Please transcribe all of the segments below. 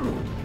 Ooh.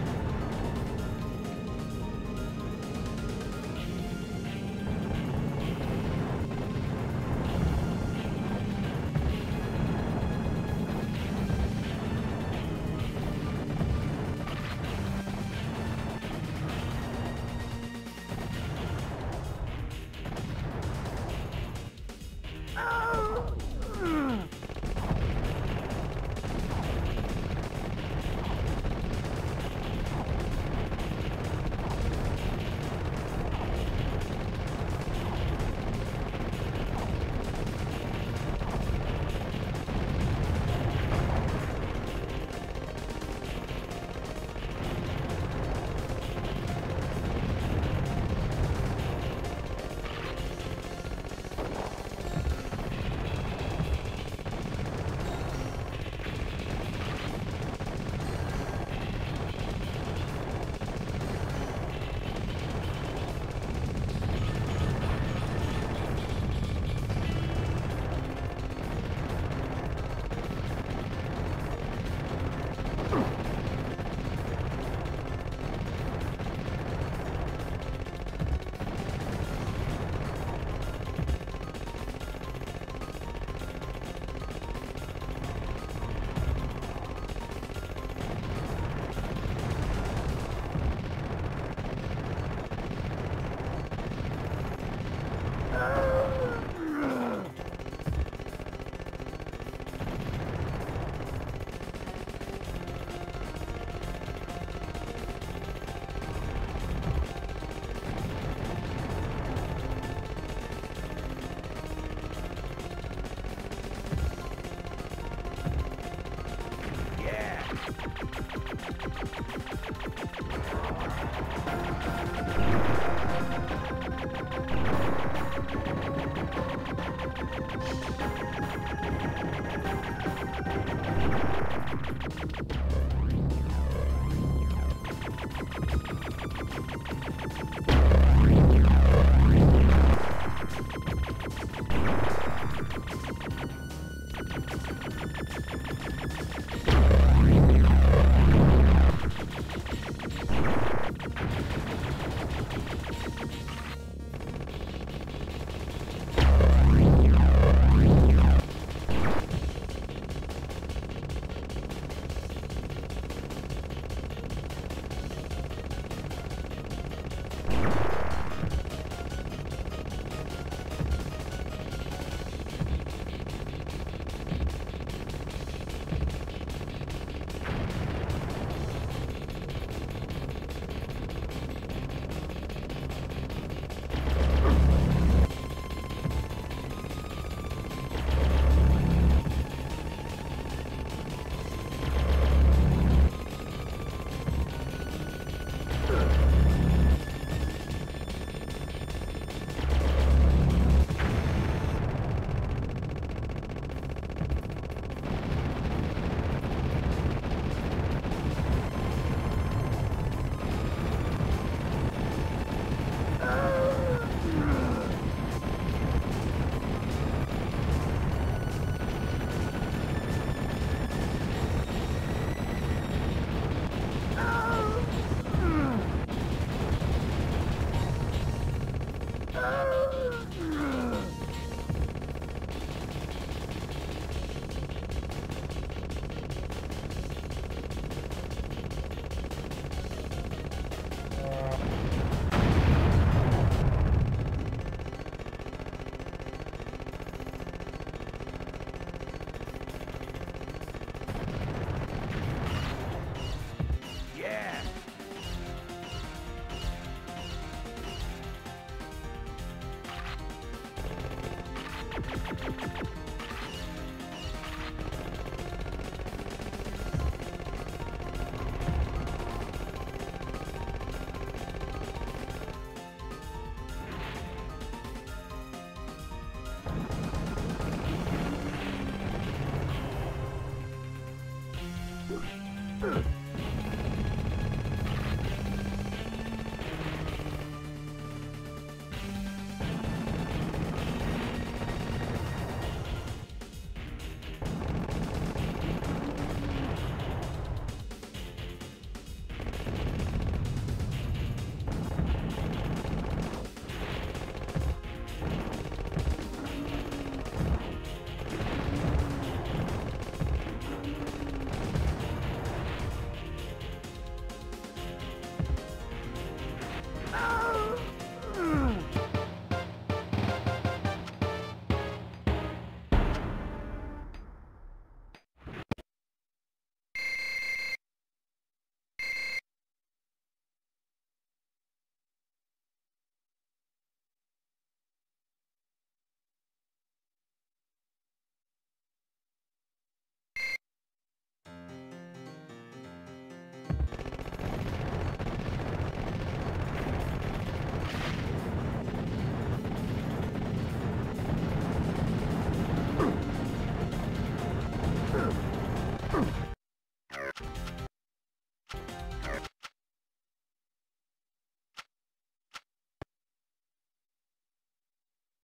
Ugh.